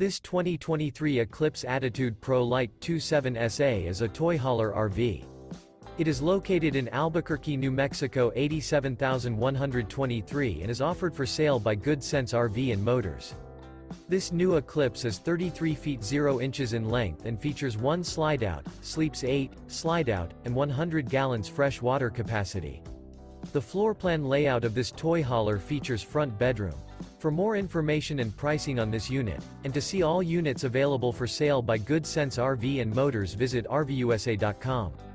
This 2023 Eclipse Attitude Pro Lite 27 SA is a toy hauler RV. It is located in Albuquerque, New Mexico 87123 and is offered for sale by Good Sense RV and Motors. This new Eclipse is 33 feet 0 inches in length and features one slide-out, sleeps 8, slide-out, and 100 gallons fresh water capacity. The floor plan layout of this toy hauler features front bedroom. For more information and pricing on this unit, and to see all units available for sale by Good Sense RV and Motors visit RVUSA.com.